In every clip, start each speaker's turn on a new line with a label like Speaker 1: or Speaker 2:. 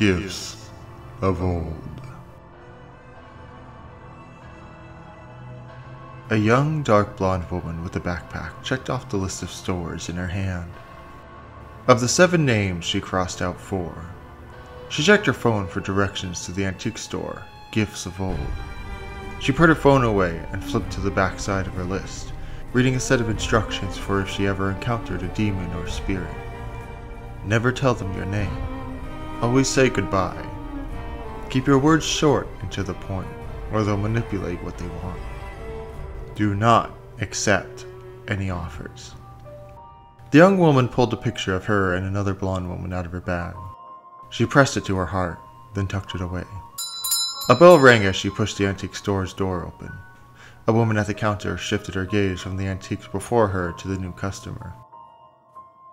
Speaker 1: Gifts of Old. A young, dark blonde woman with a backpack checked off the list of stores in her hand. Of the seven names, she crossed out four. She checked her phone for directions to the antique store, Gifts of Old. She put her phone away and flipped to the back side of her list, reading a set of instructions for if she ever encountered a demon or spirit. Never tell them your name. Always say goodbye. Keep your words short and to the point, or they'll manipulate what they want. Do not accept any offers. The young woman pulled a picture of her and another blonde woman out of her bag. She pressed it to her heart, then tucked it away. A bell rang as she pushed the antique store's door open. A woman at the counter shifted her gaze from the antiques before her to the new customer.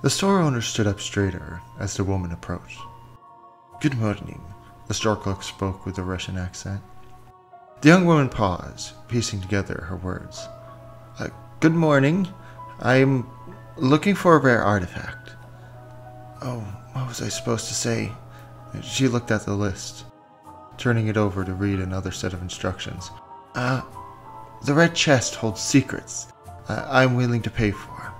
Speaker 1: The store owner stood up straighter as the woman approached. Good morning, the store clerk spoke with a Russian accent. The young woman paused, piecing together her words. Uh, good morning. I'm looking for a rare artifact. Oh, what was I supposed to say? She looked at the list, turning it over to read another set of instructions. Uh, the red chest holds secrets uh, I'm willing to pay for.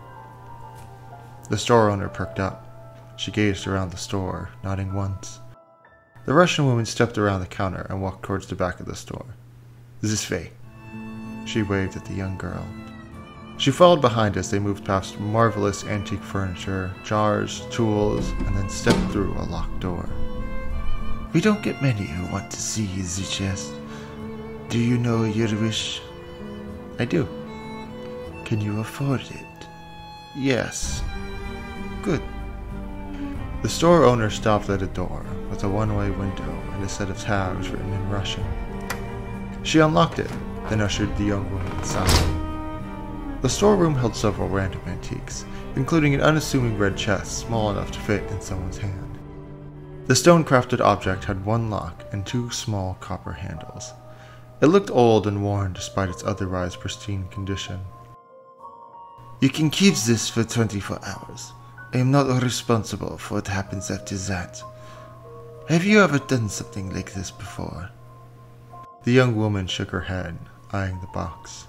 Speaker 1: The store owner perked up. She gazed around the store, nodding once. The Russian woman stepped around the counter and walked towards the back of the store. Way. She waved at the young girl. She followed behind as they moved past marvelous antique furniture, jars, tools, and then stepped through a locked door. We don't get many who want to see the chest. Do you know your wish? I do. Can you afford it? Yes. Good. The store owner stopped at a door with a one way window and a set of tags written in Russian. She unlocked it, then ushered the young woman inside. The storeroom held several random antiques, including an unassuming red chest small enough to fit in someone's hand. The stone crafted object had one lock and two small copper handles. It looked old and worn despite its otherwise pristine condition. You can keep this for 24 hours. I am not responsible for what happens after that. Have you ever done something like this before? The young woman shook her head, eyeing the box.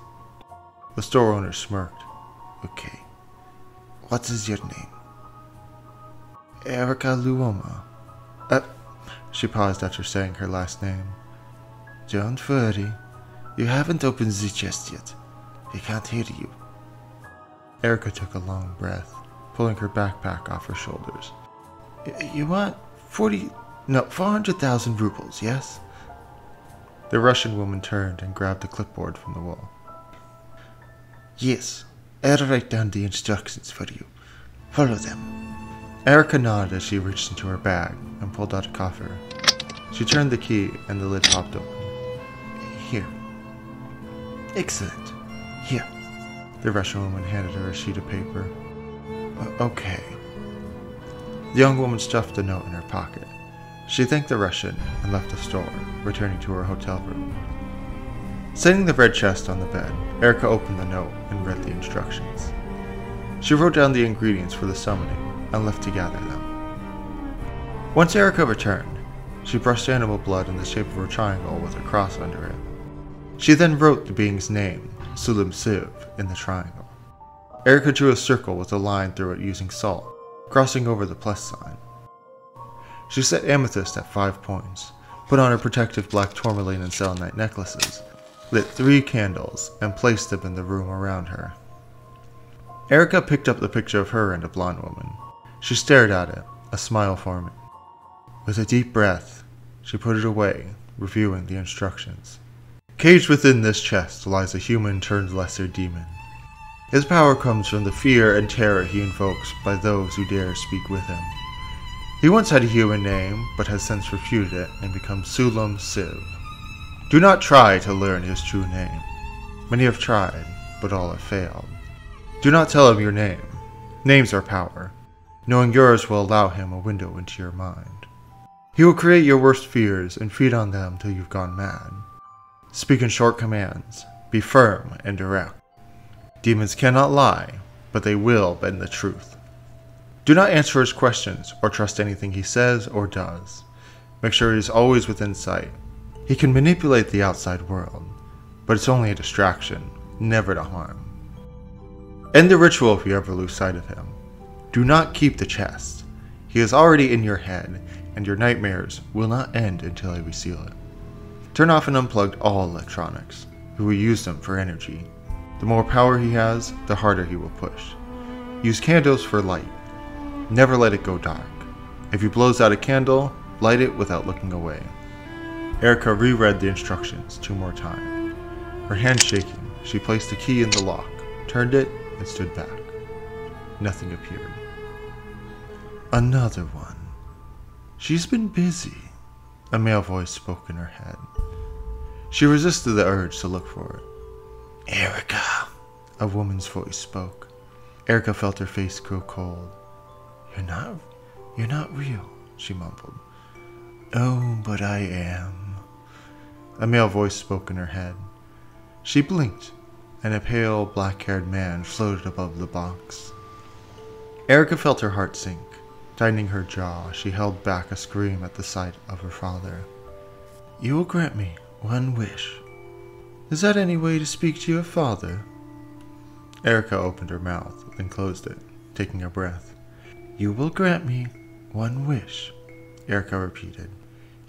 Speaker 1: The store owner smirked. Okay. What is your name? Erica Luoma. Uh, she paused after saying her last name. Don't worry. You haven't opened the chest yet. They can't hear you. Erica took a long breath, pulling her backpack off her shoulders. You want 40, no, 400,000 rubles, yes? The Russian woman turned and grabbed a clipboard from the wall. Yes, I'll write down the instructions for you. Follow them. Erica nodded as she reached into her bag and pulled out a coffer. She turned the key and the lid popped open. Here. Excellent. Here. The Russian woman handed her a sheet of paper. Okay. The young woman stuffed the note in her pocket. She thanked the Russian and left the store, returning to her hotel room. Setting the red chest on the bed, Erica opened the note and read the instructions. She wrote down the ingredients for the summoning and left to gather them. Once Erica returned, she brushed animal blood in the shape of a triangle with a cross under it. She then wrote the being's name, Sulim Siv, in the triangle. Erica drew a circle with a line through it using salt, crossing over the plus sign. She set amethyst at five points, put on her protective black tourmaline and selenite necklaces, lit three candles, and placed them in the room around her. Erica picked up the picture of her and a blonde woman. She stared at it, a smile forming. With a deep breath, she put it away, reviewing the instructions. Caged within this chest lies a human turned lesser demon. His power comes from the fear and terror he invokes by those who dare speak with him. He once had a human name, but has since refuted it and become Sulam Siv. Do not try to learn his true name. Many have tried, but all have failed. Do not tell him your name. Names are power. Knowing yours will allow him a window into your mind. He will create your worst fears and feed on them till you've gone mad. Speak in short commands. Be firm and direct. Demons cannot lie, but they will bend the truth. Do not answer his questions or trust anything he says or does. Make sure he's always within sight. He can manipulate the outside world, but it's only a distraction, never to harm. End the ritual if you ever lose sight of him. Do not keep the chest. He is already in your head, and your nightmares will not end until I reseal it. Turn off and unplug all electronics. He will use them for energy. The more power he has, the harder he will push. Use candles for light. Never let it go dark. If he blows out a candle, light it without looking away. Erica reread the instructions two more times. Her hand shaking, she placed the key in the lock, turned it, and stood back. Nothing appeared. Another one. She's been busy. A male voice spoke in her head. She resisted the urge to look for it. Erica, a woman's voice spoke. Erica felt her face grow cold. You're not, you're not real, she mumbled. Oh, but I am. A male voice spoke in her head. She blinked, and a pale, black haired man floated above the box. Erica felt her heart sink. Tightening her jaw, she held back a scream at the sight of her father. You will grant me one wish. Is that any way to speak to your father? Erica opened her mouth and closed it, taking a breath. You will grant me one wish, Erica repeated,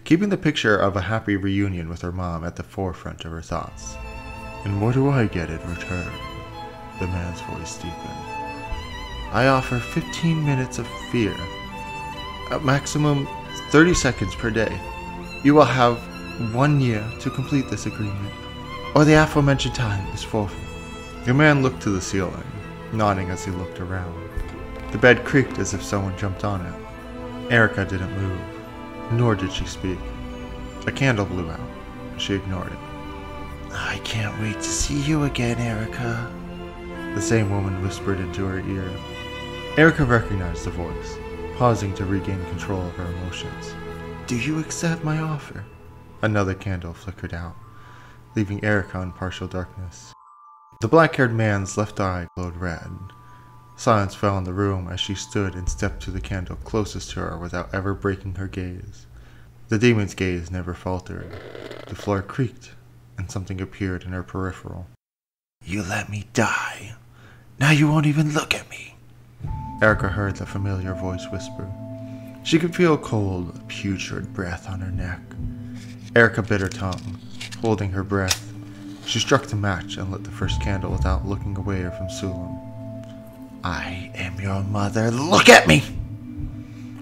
Speaker 1: keeping the picture of a happy reunion with her mom at the forefront of her thoughts. And what do I get in return? The man's voice deepened. I offer 15 minutes of fear, a maximum 30 seconds per day. You will have one year to complete this agreement, or the aforementioned time is forfeit. The man looked to the ceiling, nodding as he looked around. The bed creaked as if someone jumped on it. Erica didn't move, nor did she speak. A candle blew out. She ignored it. I can't wait to see you again, Erica. The same woman whispered into her ear. Erica recognized the voice, pausing to regain control of her emotions. Do you accept my offer? Another candle flickered out, leaving Erica in partial darkness. The black haired man's left eye glowed red. Silence fell in the room as she stood and stepped to the candle closest to her without ever breaking her gaze. The demon's gaze never faltered. The floor creaked and something appeared in her peripheral. You let me die. Now you won't even look at me. Erica heard the familiar voice whisper. She could feel cold, putrid breath on her neck. Erica bit her tongue, holding her breath. She struck the match and lit the first candle without looking away from Sulam. I am your mother. Look at me!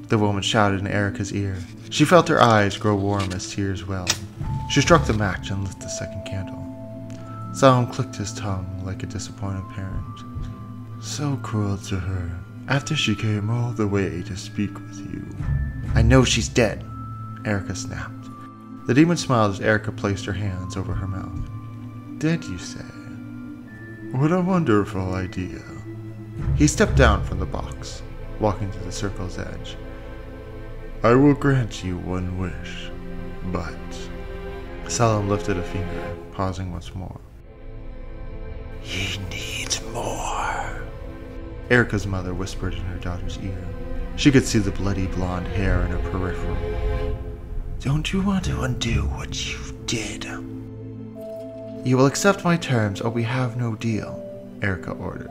Speaker 1: The woman shouted in Erica's ear. She felt her eyes grow warm as tears welled. She struck the match and lit the second candle. Salam clicked his tongue like a disappointed parent. So cruel to her, after she came all the way to speak with you. I know she's dead, Erica snapped. The demon smiled as Erica placed her hands over her mouth. Dead, you say? What a wonderful idea. He stepped down from the box, walking to the circle's edge. I will grant you one wish, but Salam lifted a finger, pausing once more. He needs more. Erica's mother whispered in her daughter's ear. She could see the bloody blonde hair in her peripheral. Don't you want to undo what you did? You will accept my terms or we have no deal, Erica ordered.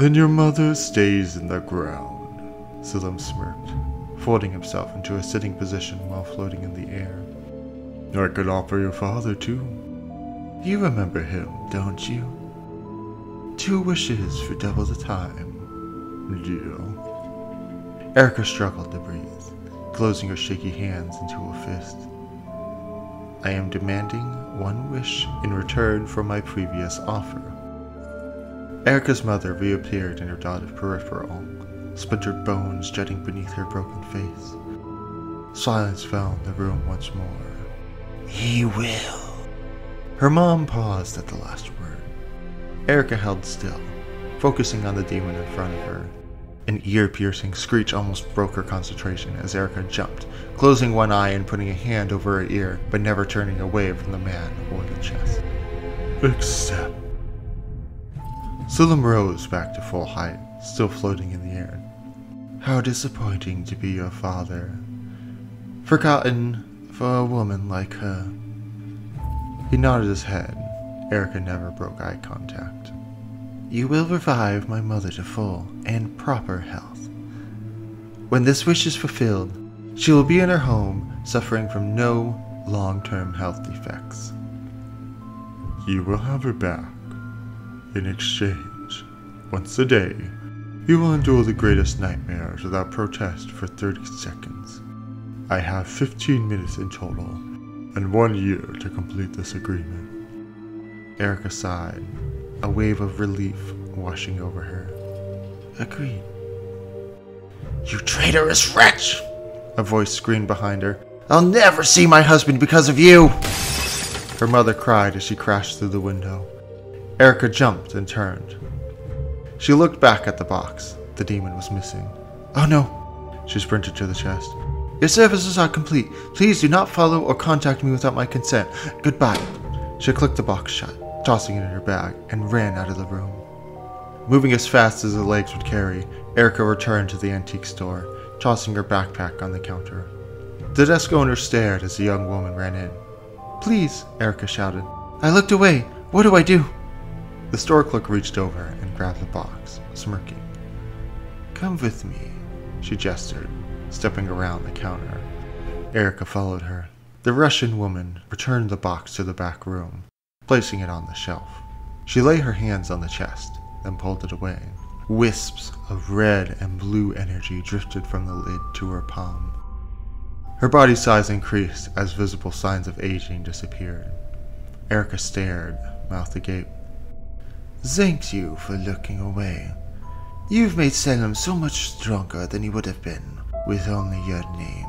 Speaker 1: Then your mother stays in the ground, Salam smirked, folding himself into a sitting position while floating in the air. I could offer your father too. You remember him, don't you? Two wishes for double the time. Deal. Erica struggled to breathe, closing her shaky hands into a fist. I am demanding one wish in return for my previous offer. Erica's mother reappeared in her dotted peripheral, splintered bones jutting beneath her broken face. Silence fell in the room once more. He will. Her mom paused at the last word. Erica held still, focusing on the demon in front of her. An ear piercing screech almost broke her concentration as Erica jumped, closing one eye and putting a hand over her ear, but never turning away from the man or the chest. Accept. Sulam rose back to full height, still floating in the air. How disappointing to be your father. Forgotten for a woman like her. He nodded his head. Erica never broke eye contact. You will revive my mother to full and proper health. When this wish is fulfilled, she will be in her home suffering from no long term health defects. You will have her back. In exchange, once a day, you will endure the greatest nightmares without protest for 30 seconds. I have 15 minutes in total, and one year to complete this agreement. Erica sighed, a wave of relief washing over her. Agreed. You traitorous wretch! A voice screamed behind her. I'll never see my husband because of you! Her mother cried as she crashed through the window. Erica jumped and turned. She looked back at the box. The demon was missing. Oh no! She sprinted to the chest. Your services are complete. Please do not follow or contact me without my consent. Goodbye. She clicked the box shut, tossing it in her bag, and ran out of the room. Moving as fast as her legs would carry, Erica returned to the antique store, tossing her backpack on the counter. The desk owner stared as the young woman ran in. Please, Erica shouted. I looked away. What do I do? The store clerk reached over and grabbed the box, smirking. Come with me, she gestured, stepping around the counter. Erica followed her. The Russian woman returned the box to the back room, placing it on the shelf. She lay her hands on the chest, then pulled it away. Wisps of red and blue energy drifted from the lid to her palm. Her body size increased as visible signs of aging disappeared. Erica stared, mouth agape. Thank you for looking away. You've made Salem so much stronger than he would have been with only your name.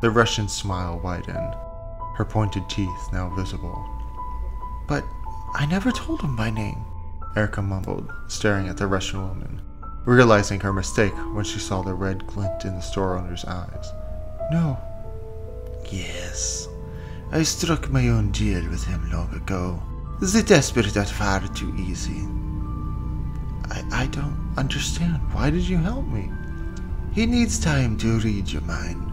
Speaker 1: The Russian's smile widened, her pointed teeth now visible. But I never told him my name, Erica mumbled, staring at the Russian woman, realizing her mistake when she saw the red glint in the store owner's eyes. No. Yes. I struck my own deal with him long ago. The desperate are far too easy. I, I don't understand. Why did you help me? He needs time to read your mind.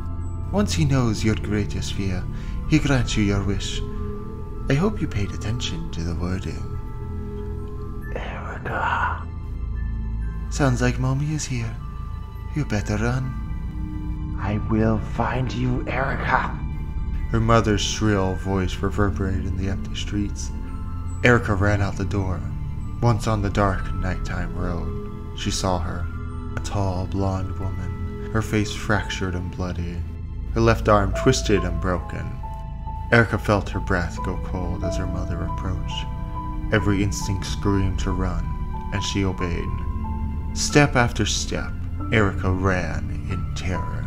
Speaker 1: Once he knows your greatest fear, he grants you your wish. I hope you paid attention to the wording. Erica. Sounds like Mommy is here. You better run. I will find you, Erica. Her mother's shrill voice reverberated in the empty streets. Erica ran out the door. Once on the dark, nighttime road, she saw her. A tall, blonde woman, her face fractured and bloody, her left arm twisted and broken. Erica felt her breath go cold as her mother approached. Every instinct screamed to run, and she obeyed. Step after step, Erica ran in terror.